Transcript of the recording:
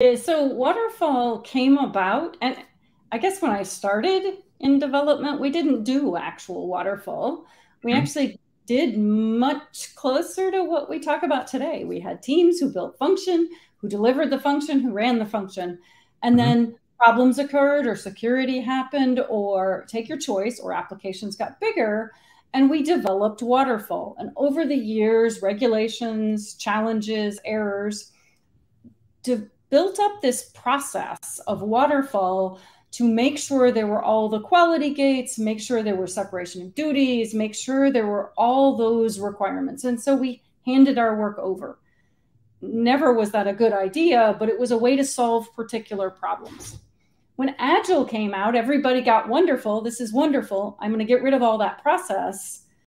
So waterfall came about, and I guess when I started in development, we didn't do actual waterfall. We mm-hmm. actually did much closer to what we talk about today. We had teams who built function, who delivered the function, who ran the function, and mm-hmm. then problems occurred or security happened or take your choice or applications got bigger and we developed waterfall and over the years regulations challenges errors to built up this process of waterfall to make sure there were all the quality gates make sure there were separation of duties make sure there were all those requirements and so we handed our work over never was that a good idea but it was a way to solve particular problems when Agile came out, everybody got wonderful. This is wonderful. I'm going to get rid of all that process.